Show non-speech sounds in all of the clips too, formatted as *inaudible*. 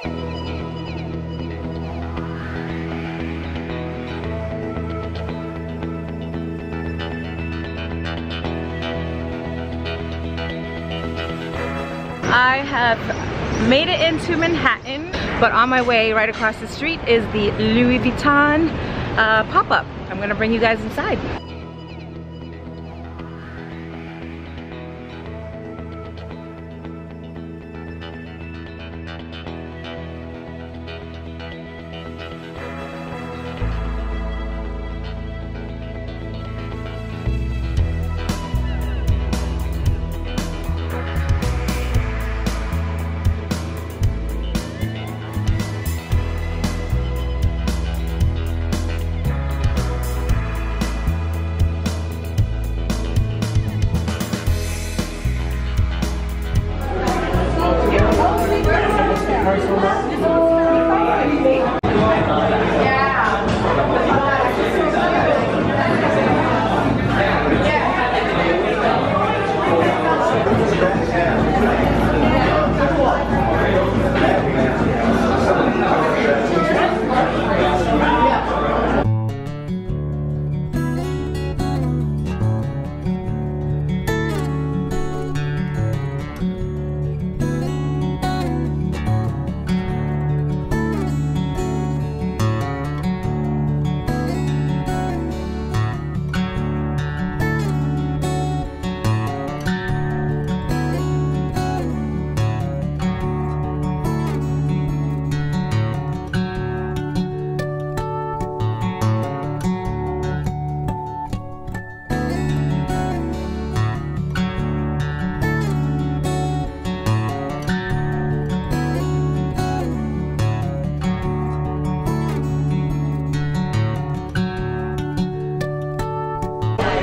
I have made it into Manhattan, but on my way right across the street is the Louis Vuitton uh, pop-up. I'm gonna bring you guys inside.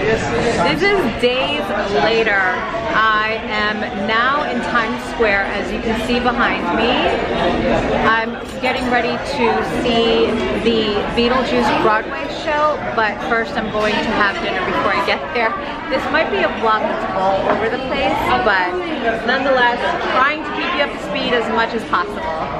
This is days later. I am now in Times Square, as you can see behind me. I'm getting ready to see the Beetlejuice Broadway show, but first I'm going to have dinner before I get there. This might be a vlog that's all over the place, but nonetheless, trying to keep you up to speed as much as possible.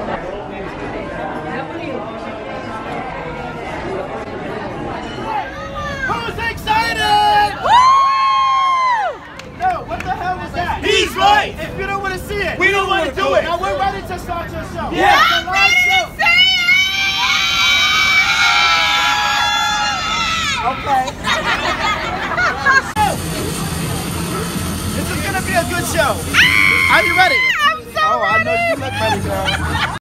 Right. If you don't want to see it, We don't want to do it. Now we're ready to start your show. Yeah. It's a live show. Okay. *laughs* this is gonna be a good show. Are you ready? I'm so oh, I know you look ready, girl. *laughs*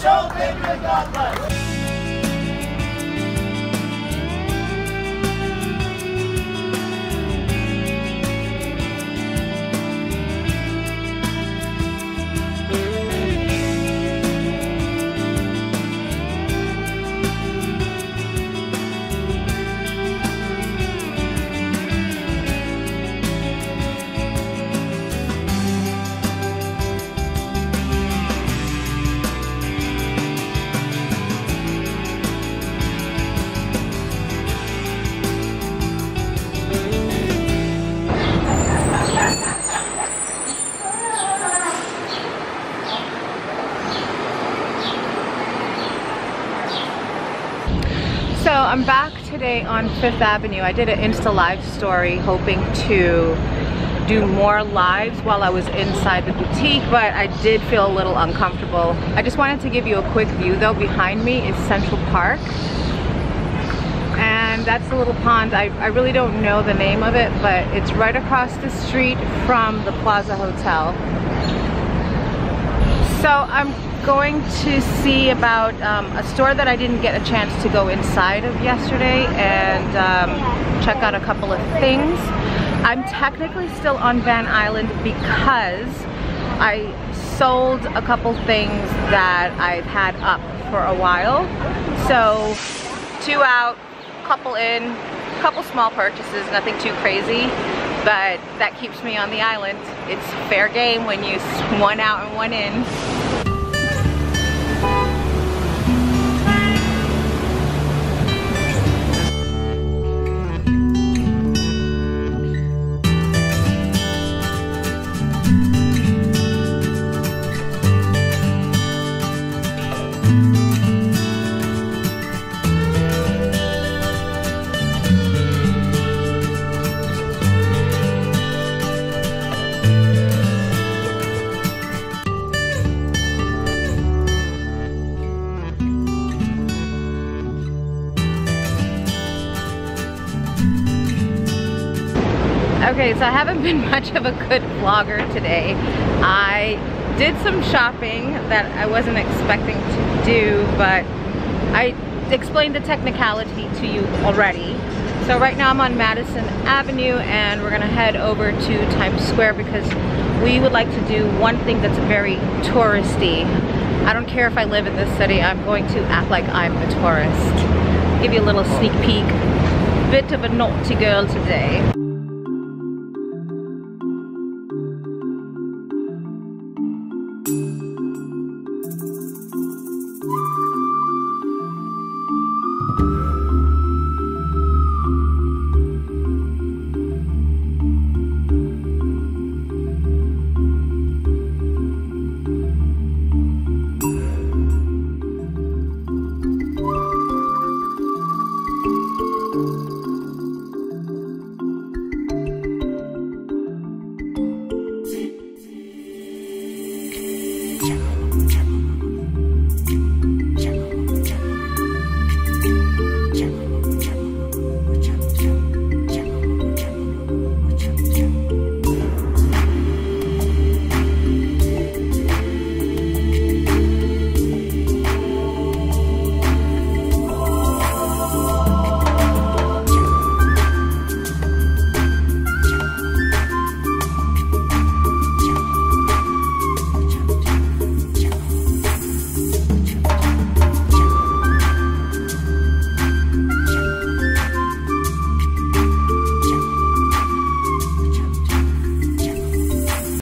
show. Thank you and God I'm back today on Fifth Avenue. I did an Insta live story hoping to do more lives while I was inside the boutique, but I did feel a little uncomfortable. I just wanted to give you a quick view though. Behind me is Central Park. And that's the little pond. I, I really don't know the name of it, but it's right across the street from the Plaza Hotel. So I'm going to see about um, a store that I didn't get a chance to go inside of yesterday and um, check out a couple of things. I'm technically still on Ban Island because I sold a couple things that I've had up for a while. So two out, couple in, couple small purchases, nothing too crazy. but that keeps me on the island. It's fair game when you one out and one in. Okay, so I haven't been *laughs* much of a good vlogger today. I did some shopping that I wasn't expecting to do, but I explained the technicality to you already. So right now I'm on Madison Avenue and we're gonna head over to Times Square because we would like to do one thing that's very touristy. I don't care if I live in this city, I'm going to act like I'm a tourist. Give you a little sneak peek. Bit of a naughty girl today.